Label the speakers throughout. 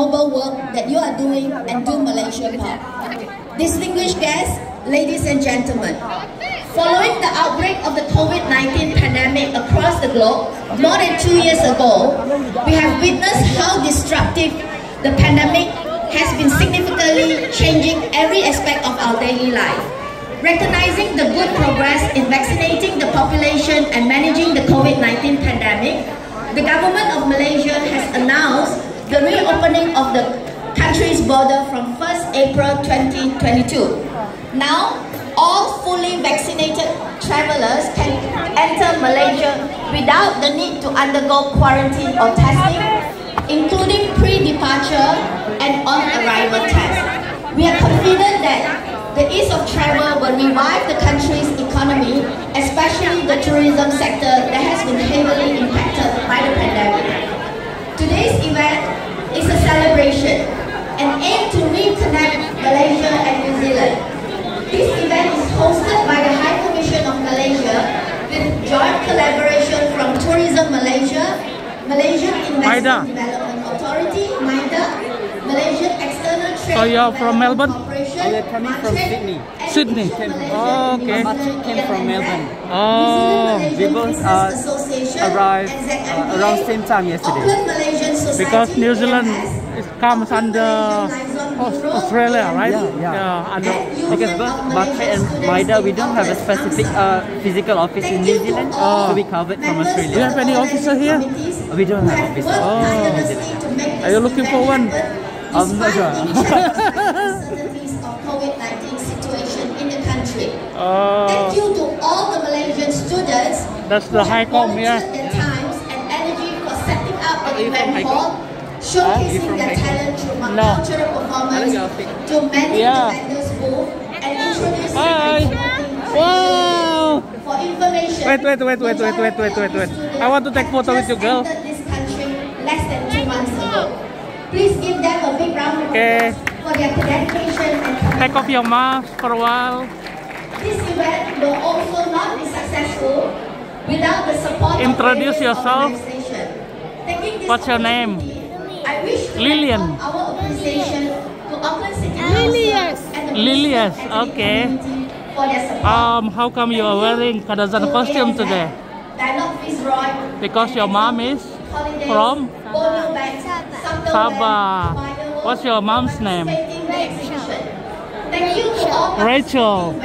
Speaker 1: noble work that you are doing and do Malaysia proud. Distinguished guests, ladies and gentlemen, following the outbreak of the COVID-19 pandemic across the globe more than two years ago, we have witnessed how destructive the pandemic has been significantly changing every aspect of our daily life. Recognizing the good progress in vaccinating the population and managing the COVID-19 pandemic, the government of Malaysia has announced the reopening of the country's border from 1st April 2022. Now, all fully vaccinated travelers can enter Malaysia without the need to undergo quarantine or testing, including pre-departure and on-arrival tests. We are confident that the ease of travel will revive the country's economy, especially the tourism sector that has been heavily impacted by the pandemic. Today's event is a celebration and aim to reconnect Malaysia and New Zealand. This event is hosted by the High Commission of Malaysia with joint collaboration from Tourism Malaysia, Malaysian Investment Development Authority, MIDA, Malaysian External Trade
Speaker 2: So you're from Melbourne?
Speaker 1: Corporation,
Speaker 3: Oh, they're coming from Sydney.
Speaker 2: Sydney.
Speaker 1: Malaysia
Speaker 2: Oh, okay.
Speaker 3: MATRADE came from Melbourne.
Speaker 2: Oh,
Speaker 3: we both, uh, arrived,
Speaker 1: and
Speaker 3: uh, around same time yesterday.
Speaker 1: Auckland Malaysian Society,
Speaker 2: because New Zealand it comes under Australia, right?
Speaker 3: Yeah, yeah.
Speaker 2: under,
Speaker 3: Because both MATRADE and MIDA, we don't have a specific uh, physical office in New Zealand, so we covered from Australia.
Speaker 2: Do you have any officer here?
Speaker 3: We don't have office.
Speaker 2: Oh. Are you looking for one?
Speaker 3: I'm not sure.
Speaker 1: uncertainties of COVID-19 situation in the country. Thank
Speaker 2: Oh,
Speaker 1: you to all the Malaysian students
Speaker 2: That's the High Com here.
Speaker 1: The
Speaker 3: you from You
Speaker 1: showcasing their talent through
Speaker 2: No.
Speaker 1: cultural performance, to manage
Speaker 2: Yeah.
Speaker 1: vendors booth, and introducing
Speaker 2: Hi. wow!
Speaker 1: For information,
Speaker 2: Wait, wait, wait, wait, wait, wait, wait, wait, wait. I want to take photo with you, girl.
Speaker 1: This country less than two months ago. Please give them a big round of
Speaker 2: Okay.
Speaker 1: applause for their dedication and commitment.
Speaker 2: Take off your mask for a while.
Speaker 1: This event will also not be successful without the support
Speaker 2: Introduce
Speaker 1: of
Speaker 2: yourself. What's your name? Lillian. Lilias.
Speaker 1: Lilias,
Speaker 2: okay. Um, how come you are wearing Kadazan costume today? Because your mom is from Sabah. What's your mom's name? Rachel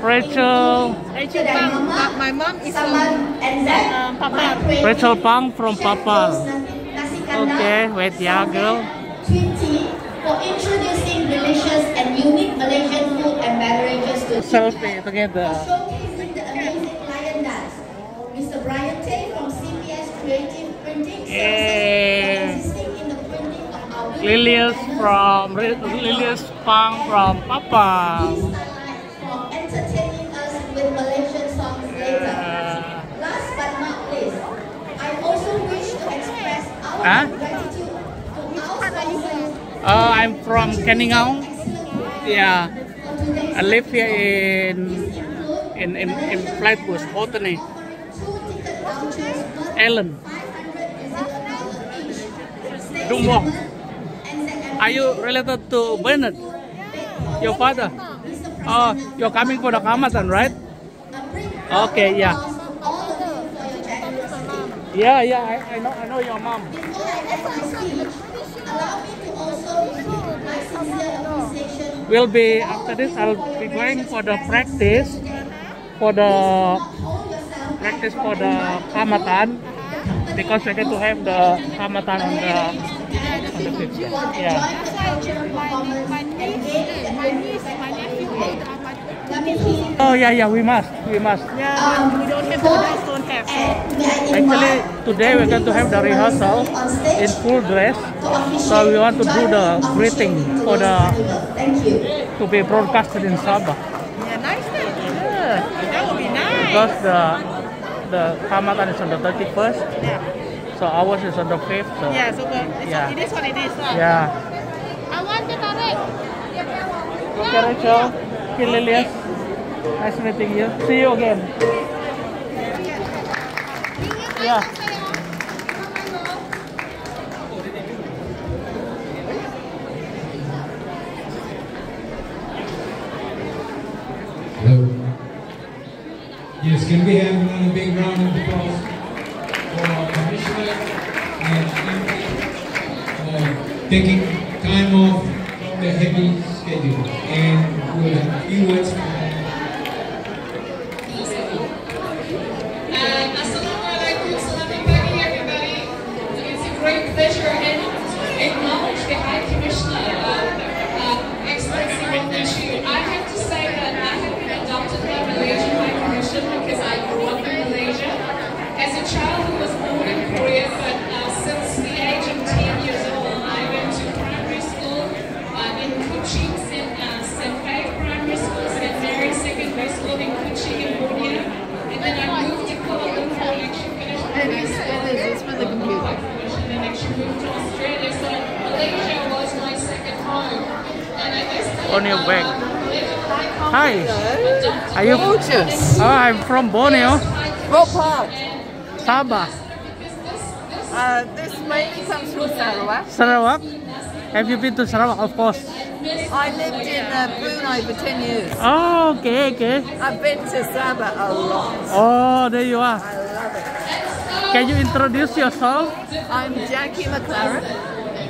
Speaker 1: participating vendors,
Speaker 2: Rachel.
Speaker 1: Rachel Pang.
Speaker 4: My- my mom is from,
Speaker 1: Saman and
Speaker 4: um, Papal.
Speaker 2: Rachel Pang from
Speaker 1: Chef
Speaker 2: Papal.
Speaker 1: Rose Nasi Kandar,
Speaker 2: Okay, wait, yeah, girl.
Speaker 1: Twin Tea for introducing delicious and unique Malaysian food and beverages to
Speaker 2: Selfie together.
Speaker 1: showcasing the amazing lion dance. Mr. Brian Tay from CPS Creative Printing
Speaker 2: Yeah.
Speaker 1: Services assisting in the printing of our
Speaker 2: from Lilias Pang from Papa. Huh? Oh, I'm from Keningau. Yeah, I live here in in in, in Flatbush, Botany. Ellen,
Speaker 1: 500 New Zealand dollars each. Stay
Speaker 2: Dumbo. Are you related to Bernard? Your father? Oh, you're coming for the Kaamatan, right? Okay, yeah. Yeah, yeah, I, I know, I know your mom. Will be after this. I'll be going for the practice, for the practice for the Kamatan, because we're going to have the Kamatan on the on the fifth. Yeah. Oh yeah, yeah. We must, we must.
Speaker 1: Um,
Speaker 4: we don't have the guys don't have.
Speaker 2: Actually, today we're going to have the rehearsal in full dress. So we want to do the greeting for the
Speaker 1: Thank you.
Speaker 2: to be broadcasted in Sabah.
Speaker 4: Yeah, nice.
Speaker 2: Yeah.
Speaker 4: That would be nice.
Speaker 2: Because the the Kamatan is on the 31st,
Speaker 4: Yeah.
Speaker 2: so ours is on the 5th. So
Speaker 4: Yeah, so good. It's
Speaker 2: Yeah.
Speaker 4: it is what it is. Right?
Speaker 2: yeah.
Speaker 4: I want the tarik.
Speaker 2: Okay, Rachel. You, Lilias. Nice meeting you. See you again. Yeah. Hello.
Speaker 5: Yes, can we have another big round of applause for our commissioner and MP for
Speaker 6: uh,
Speaker 2: taking from Borneo,
Speaker 4: part?
Speaker 2: Sabah,
Speaker 4: Uh, this mainly comes from Sarawak.
Speaker 2: Sarawak. Have you been to Sarawak? Of course.
Speaker 4: I lived in uh, Brunei for 10 years.
Speaker 2: Oh, okay, okay.
Speaker 4: I've been to Sabah a lot.
Speaker 2: Oh, there you are.
Speaker 4: I love it.
Speaker 2: Can you introduce yourself?
Speaker 4: I'm Jackie McLaren.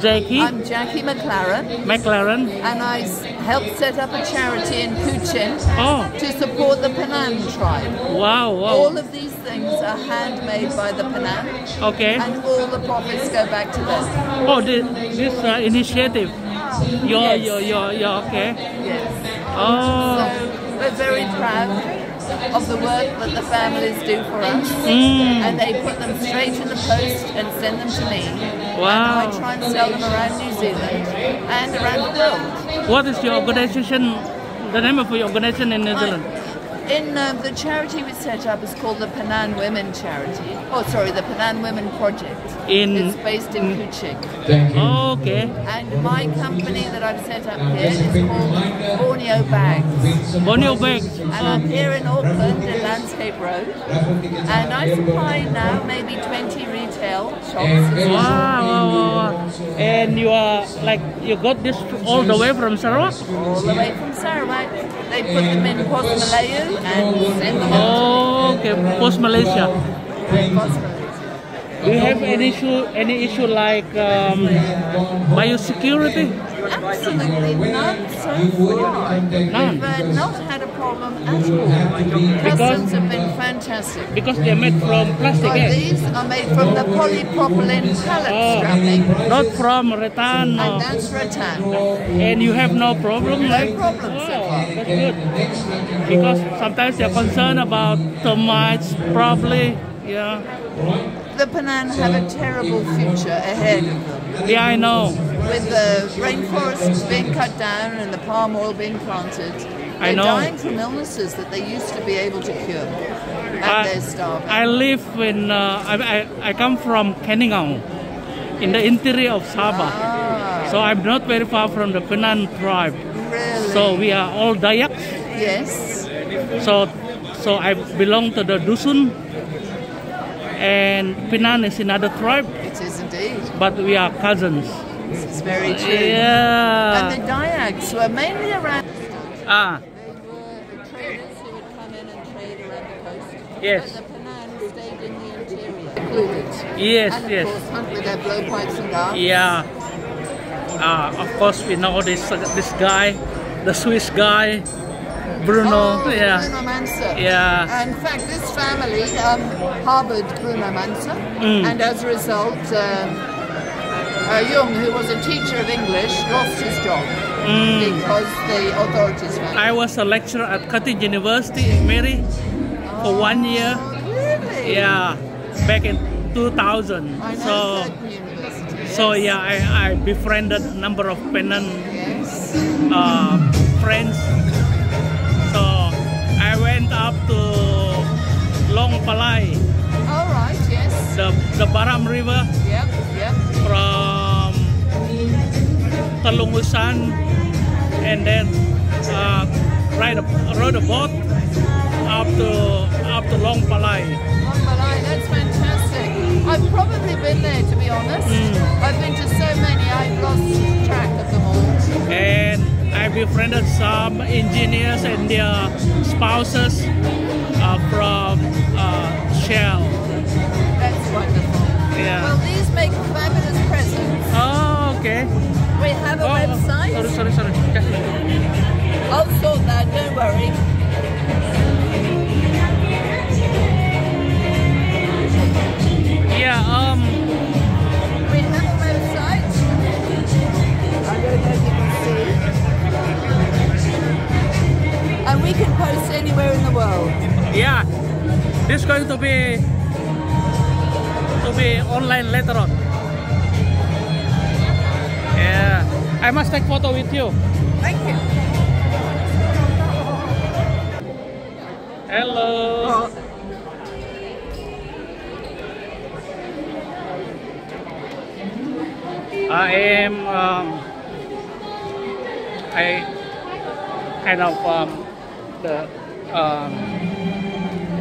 Speaker 2: Jackie
Speaker 4: I'm Jackie McLaren,
Speaker 2: McLaren.
Speaker 4: and I helped set up a charity in Kuching
Speaker 2: Oh,
Speaker 4: to support the Penan tribe.
Speaker 2: wow, wow.
Speaker 4: All of these things are handmade by the Penan,
Speaker 2: Okay.
Speaker 4: and all the profits go back to them.
Speaker 2: Oh, this, this uh, initiative. Your,
Speaker 4: Yes.
Speaker 2: your, your, your, okay.
Speaker 4: Yes.
Speaker 2: Oh,
Speaker 4: So we're very proud of the work that the families do for us.
Speaker 2: mm,
Speaker 4: And they put them straight in the post and send them to me. And. I try and sell them around New Zealand and around the world.
Speaker 2: What is your organization? The name of your organization in New Zealand?
Speaker 4: In uh, the charity we set up is called the Penan Women Charity. Oh, sorry, the Penan Women Project.
Speaker 2: In-
Speaker 4: it's based in Kuching.
Speaker 5: Thank you.
Speaker 2: Okay.
Speaker 4: And my company that I've set up here is called Borneo Bags.
Speaker 2: Borneo Bank.
Speaker 4: And I'm here in Auckland in Landscape Road. And I supply now maybe 20 retail shops.
Speaker 2: Wow, wow, wow, wow. And you are like you got this all the way from Sarawak?
Speaker 4: all the way from Sarawak. They put them in Post Malayu and send them out
Speaker 2: Okay, post Malaysia.
Speaker 4: to Pos Malayu.
Speaker 2: Do you have any issue any issue like um, biosecurity?
Speaker 4: Absolutely none so far.
Speaker 2: None.
Speaker 4: We've uh, not had a problem at all. Customs have been fantastic.
Speaker 2: Because they're made from plastic,
Speaker 4: Oh,
Speaker 2: eh?
Speaker 4: these are made from the polypropylene pallet
Speaker 2: Oh,
Speaker 4: strapping,
Speaker 2: not from rattan.
Speaker 4: and that's rattan.
Speaker 2: And you have no problem?
Speaker 4: No
Speaker 2: like-
Speaker 4: problem so
Speaker 2: Oh,
Speaker 4: far.
Speaker 2: that's good. Because sometimes they're concerned about termites, probably. Yeah.
Speaker 4: The Penan have a terrible future ahead of them.
Speaker 2: Yeah, I know.
Speaker 4: With the rainforests being cut down and the palm oil being planted,
Speaker 2: I
Speaker 4: they're
Speaker 2: know.
Speaker 4: dying from illnesses that they used to be able to cure. And
Speaker 2: I,
Speaker 4: they're starving.
Speaker 2: I live in, uh, I, I, I come from Keningau, in the interior of Sabah.
Speaker 4: ah,
Speaker 2: So I'm not very far from the Penan tribe.
Speaker 4: really?
Speaker 2: So we are all Dayak.
Speaker 4: yes.
Speaker 2: So, so I belong to the Dusun, and Penan is another tribe,
Speaker 4: It is indeed.
Speaker 2: but we are cousins.
Speaker 4: It's very true.
Speaker 2: Yeah.
Speaker 4: And the Dayaks were mainly around.
Speaker 2: Ah,
Speaker 4: They were traders who would come in and trade around the coast.
Speaker 2: Yes.
Speaker 4: But the Penan stayed in the interior. Included.
Speaker 2: yes,
Speaker 4: and of
Speaker 2: yes.
Speaker 4: course hunt with their blowpipes and guns.
Speaker 2: Yeah. Uh, of course, we know this this guy, the Swiss guy, Bruno.
Speaker 4: Oh,
Speaker 2: yeah.
Speaker 4: Bruno Manser.
Speaker 2: Yeah.
Speaker 4: In fact, this family um, harbored Bruno Manser,
Speaker 2: Mm.
Speaker 4: and as a result, um, uh, Jung, who was a teacher of English, lost his job because the authorities.
Speaker 2: Mm. I was a lecturer at Curtin University in Miri for one year.
Speaker 4: Really?
Speaker 2: Yeah, back in 2000.
Speaker 4: I know
Speaker 2: So,
Speaker 4: universities.
Speaker 2: so yeah, I, I befriended a number of Penan
Speaker 4: Yes.
Speaker 2: uh, friends. Went up to Long Palai,
Speaker 4: All right. Yes.
Speaker 2: the the Baram River
Speaker 4: Yep. Yep.
Speaker 2: from Telungusan, and then uh, ride a, rode a boat up to up to Long Palai.
Speaker 4: Long Malai, that's fantastic. I've probably been there, to be honest.
Speaker 2: Hmm.
Speaker 4: I've been to so many, I've lost track of them all.
Speaker 2: and I befriended some engineers and their spouses uh, from uh, Shell.
Speaker 4: That's wonderful.
Speaker 2: Yeah.
Speaker 4: Well, these make fabulous presents.
Speaker 2: Oh, okay.
Speaker 4: We have a
Speaker 2: Oh,
Speaker 4: website.
Speaker 2: Sorry, sorry, sorry. Just.
Speaker 4: I'll sort that, don't worry.
Speaker 2: Yeah, um, is going to be to be online later on. Yeah. I must take photo with you.
Speaker 4: Thank you.
Speaker 2: Hello. I am um, I kind of um, the um,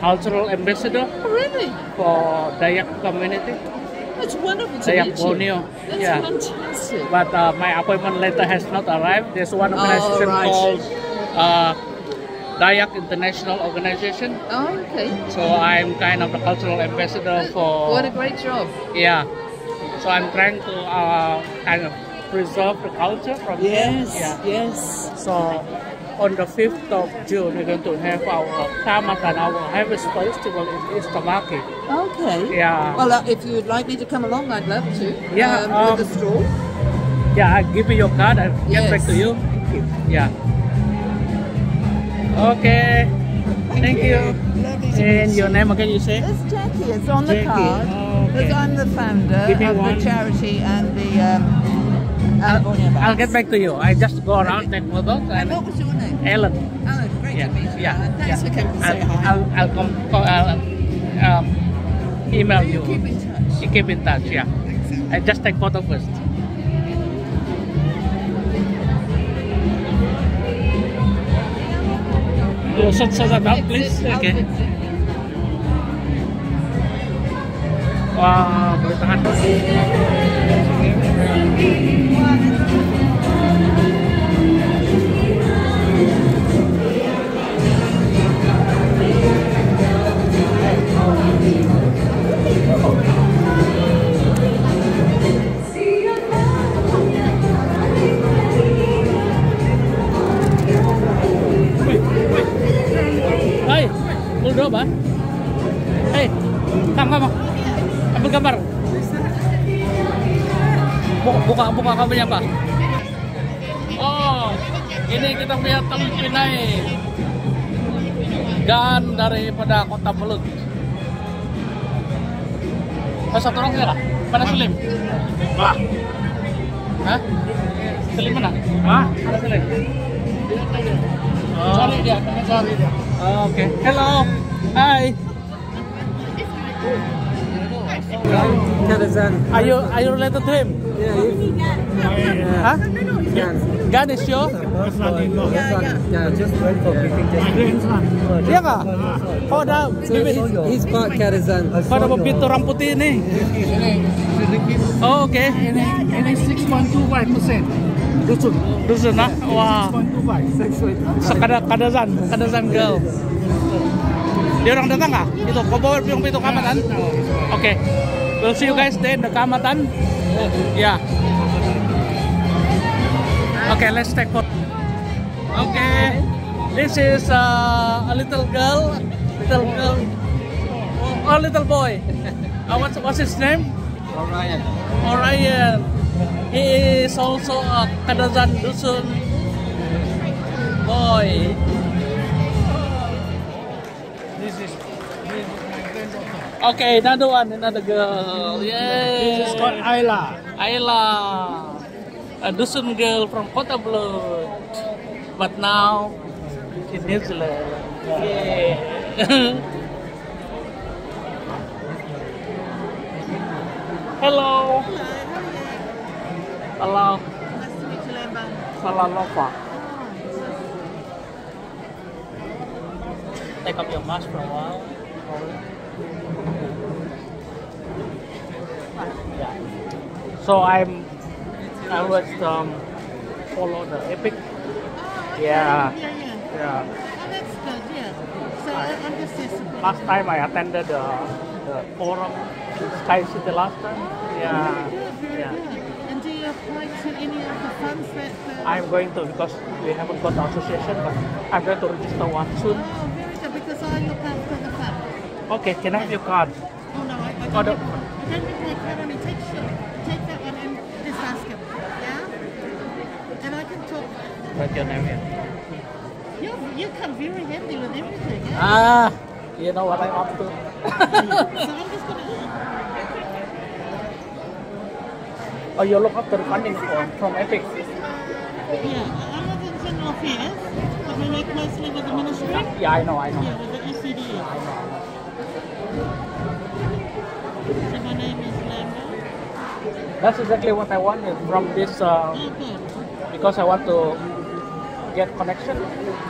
Speaker 2: cultural ambassador
Speaker 4: Oh, really?
Speaker 2: for Dayak community.
Speaker 4: That's wonderful to
Speaker 2: Dayak
Speaker 4: meet you. That's
Speaker 2: Yeah.
Speaker 4: fantastic.
Speaker 2: But uh, my appointment letter has not arrived. There's one organization
Speaker 4: right.
Speaker 2: called uh, Dayak International Organization.
Speaker 4: Oh, okay.
Speaker 2: So I'm kind of the cultural ambassador for
Speaker 4: What a great job.
Speaker 2: yeah. So I'm trying to uh, kind of preserve the culture from here. Yeah.
Speaker 4: yes.
Speaker 2: So on the 5th of June, we're going to have our Kaamatan, our harvest festival in East Tamaki.
Speaker 4: Okay.
Speaker 2: Yeah.
Speaker 4: Well, uh, if you'd like me to come along, I'd love to.
Speaker 2: Yeah,
Speaker 4: Um,
Speaker 2: um,
Speaker 4: with the stall.
Speaker 2: Yeah, I'll give me your card. I'll get
Speaker 4: Yes.
Speaker 2: back to you. Yeah. Okay. Thank, you.
Speaker 4: Lovely to
Speaker 2: And your name again, you say?
Speaker 4: It's Jackie. It's on the
Speaker 2: Jackie.
Speaker 4: card.
Speaker 2: Oh, okay.
Speaker 4: Because I'm the founder of
Speaker 2: one.
Speaker 4: the charity and the um, California
Speaker 2: I'll get back to you. I just go around
Speaker 4: And
Speaker 2: and
Speaker 4: your?
Speaker 2: Ellen.
Speaker 4: Alan. Great
Speaker 2: Yeah,
Speaker 4: to meet you.
Speaker 2: yeah,
Speaker 4: Alan. Thanks
Speaker 2: yeah.
Speaker 4: for coming
Speaker 2: I'll,
Speaker 4: hi.
Speaker 2: I'll, I'll, come, I'll um, email you.
Speaker 4: Keep in touch.
Speaker 2: You keep in touch, yeah. I just take photo first. You set that up, please. Okay. Wah, boleh tahan. Ba? Hei, kam kamu. Ambil gambar. Buka, buka, buka kameranya Pak. Oh, ini kita lihat Teluk Pinai. Gan daripada kota Belut. Oh, satu orang saja Mana Selim? Wah. Hah? Selim mana? Wah, ada Selim. Cari dia, cari dia. Oh, Oke, hello, hi. Are you are you related to him?
Speaker 3: Yeah, you
Speaker 2: Huh?
Speaker 3: can.
Speaker 2: Gan is your?
Speaker 3: Yeah.
Speaker 2: Iya nggak? Oh, bibit.
Speaker 3: He's part Kadazan.
Speaker 2: Pada bibit orang putih ini. Oh, oke.
Speaker 7: Ini ini 6.25 persen.
Speaker 2: Dusun. Dusun, ah? Wah.
Speaker 7: 6.25.
Speaker 2: Sekada kadazan, kadazan girl. Dia orang datang nggak? Itu kobo yang pintu kamatan. Oke. We'll see you guys there in the kamatan. Yeah. Okay, let's take photo. Okay. This is uh, a little girl, little girl, oh, a little boy. Uh, what's what's his name?
Speaker 3: Orion.
Speaker 2: Orion. He is also a Kadazan Dusun boy. Okay, another one, another girl. Yay!
Speaker 7: This is called Ayla.
Speaker 2: Ayla, a Dusun girl from Kota Blood, but now in New Zealand. Yay! Hello. Hello. Salalova. Take off your mask for a while. Yeah. So I'm I was um follow the epic. Yeah. Yeah.
Speaker 8: Oh, that's good, yeah. So
Speaker 2: I-
Speaker 8: I'm supporting.
Speaker 2: last time I attended the, the forum in Sky City last time. Yeah,
Speaker 8: Very
Speaker 2: yeah.
Speaker 8: good. And do you apply to any of the funds that the...
Speaker 2: I'm going to because we haven't got the association, but I'm going to register one soon.
Speaker 8: Oh,
Speaker 2: Okay, can I have your card?
Speaker 8: Oh, no, I, I
Speaker 2: Oh,
Speaker 8: don't,
Speaker 2: the-
Speaker 8: have, I don't have my card on. Take, sure, take that one and just ask him. Yeah? And I can talk...
Speaker 2: Write your name here.
Speaker 8: You you come very handy with everything, yeah?
Speaker 2: Ah, you know what I'm up to.
Speaker 8: so I'm just going to...
Speaker 2: oh, you look after the funding from, from Epic.
Speaker 8: Yeah, I'm not in general affairs, but we work closely with the ministry.
Speaker 2: Yeah, I know, I know.
Speaker 8: Yeah, with the ECD. So my name is Lambert.
Speaker 2: That's exactly what I wanted from this, uh,
Speaker 8: good.
Speaker 2: because I want to get connection.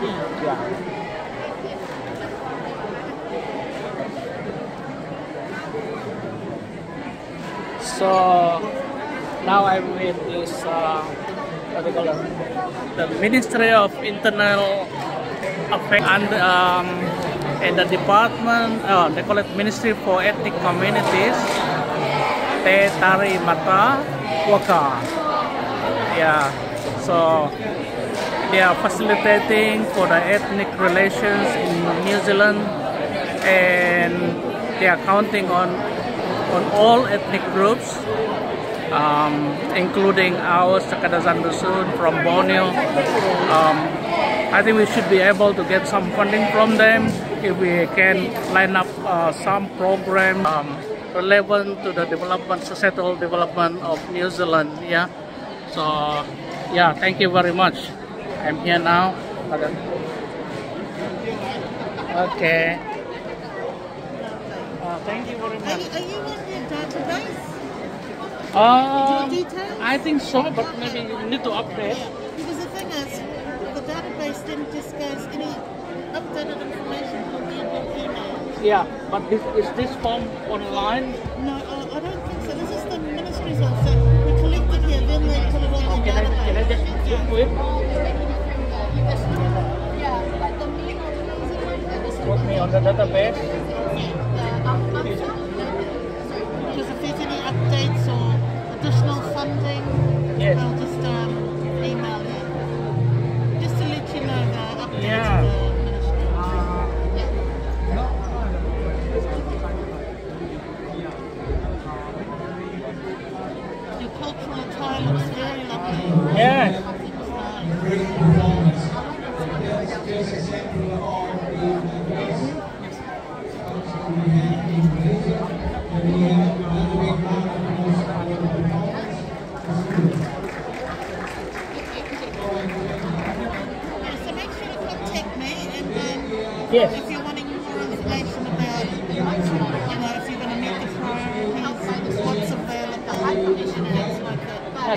Speaker 8: Yeah.
Speaker 2: Yeah. So now I'm with this uh, what do you call it? The Ministry of Internal Affairs and um, and the department. Uh, they call it Ministry for Ethnic Communities. Te Tari Mata Waka. Yeah. So they are facilitating for the ethnic relations in New Zealand and they are counting on on all ethnic groups um, including ours Sakadazan Dusun from Borneo um, I think we should be able to get some funding from them if we can line up uh, some program um, relevant to the development societal development of New Zealand yeah so yeah thank you very much I'm here now. Okay. Uh, thank you very
Speaker 8: Are
Speaker 2: much.
Speaker 8: you, are you on your database?
Speaker 2: Um,
Speaker 8: details?
Speaker 2: I think so, but maybe you need to update.
Speaker 8: Because the thing is, the database didn't displays any updated information email.
Speaker 2: Yeah, but this, is this form online?
Speaker 8: No, uh, I don't think so. This is the ministry's also. We collect it here, then they put it on the
Speaker 2: Can I, can I just to it? Put me on the database.
Speaker 8: Because if there's any updates or additional funding,
Speaker 2: Yes.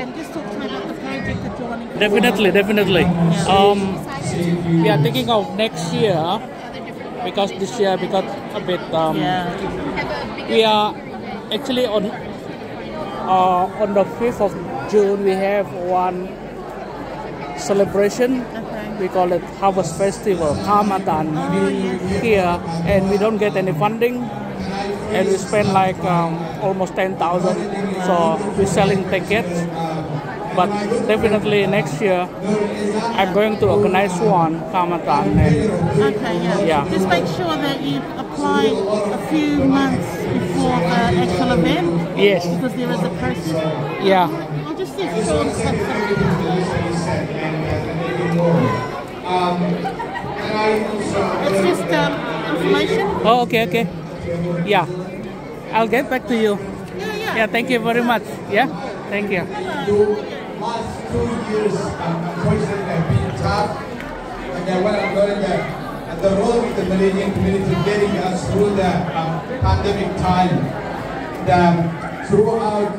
Speaker 5: And
Speaker 8: just talk to me about the project that you're wanting to
Speaker 2: Definitely, definitely. Um, we are thinking of next year because this year we got a bit. Um,
Speaker 8: Yeah.
Speaker 2: We are actually on uh, on the fifth of June. We have one celebration.
Speaker 8: Okay.
Speaker 2: We call it Harvest Festival, Kaamatan, here, and we don't get any funding. And we spend like um, almost ten thousand. So we're selling tickets. But definitely next year, I'm going to organize one Kaamatan. And
Speaker 8: Okay, yeah.
Speaker 2: Yeah.
Speaker 8: Just make sure that you apply a few months before the actual event.
Speaker 2: Yes.
Speaker 8: Because there is a process.
Speaker 2: yeah,
Speaker 8: I'll just see if Sean's got. It's just um, information.
Speaker 2: Oh, okay, okay. Yeah. I'll get back to you.
Speaker 8: Yeah, yeah.
Speaker 2: Yeah, thank you very much. Yeah, thank you.
Speaker 5: Two years, unfortunately, have been tough. And then what I'm learning that the role of the Malaysian community getting us through the um, pandemic time, that throughout